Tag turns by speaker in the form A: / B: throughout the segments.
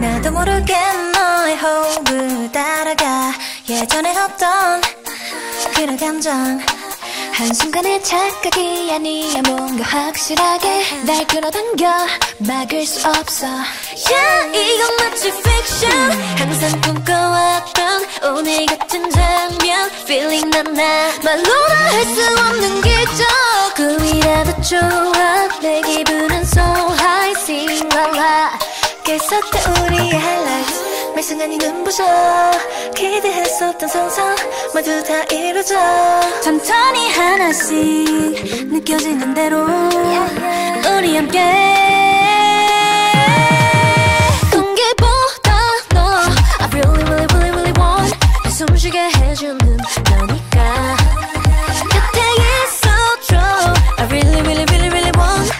A: 나도 모르게 너의 호흡을 따라가 예전에 없던 그런 감정 한순간의 착각이 아니야. 뭔가 확실하게 날 끌어당겨. 막을 수 없어. Yeah 이건 마치 fiction. 항상 꿈꿔왔던 오늘 같은 장면. Feeling 난나 말로는 할수 없는 기적. 꿈이라도 좋아. 내 기분은 so high. Sing la la 깨었던 우리의 highlights. 매 순간이 눈부셔. 기대했었던 상상 모두 다 이루어져 천천히 하나씩 느껴지는 대로 우리 함께 공기보다 너 I really really really really want 숨쉬게 해주는 너니까 곁에 있어줘 I really really really really want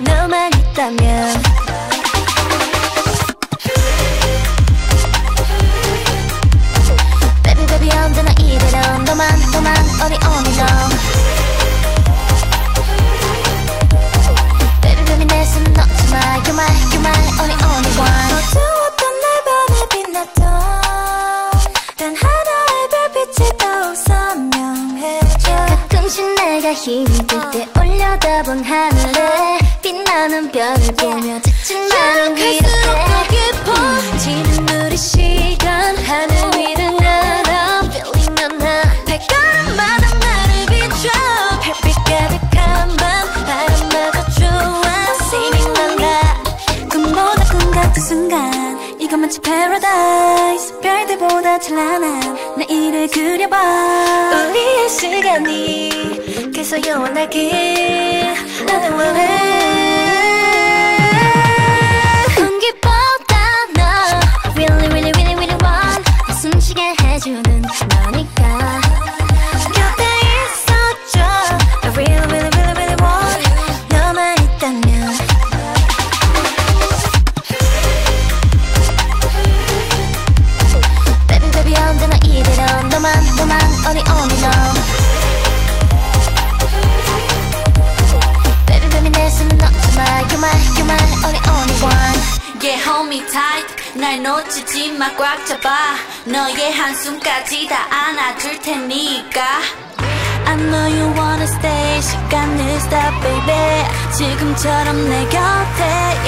A: 너만 있다면 Baby baby 언제나 이대로 너만 너만 어디 어디 너 단 하나의 별빛이 더욱 선명해져 가끔씩 내가 힘이 들때 올려다본 하늘에 빛나는 별을 보며 지친 마음 위로 깊어 지는 우리 시간 paradise. 별들보다 찬란한 내일을 그려봐. 우리의 시간이 계속 영원하길. 나는 원해
B: Yeah hold me tight 날 놓치지 마 꽉 잡아 너의 한숨까지 다 안아줄 테니까
A: I know you wanna stay 시간을 stop baby 지금처럼 내 곁에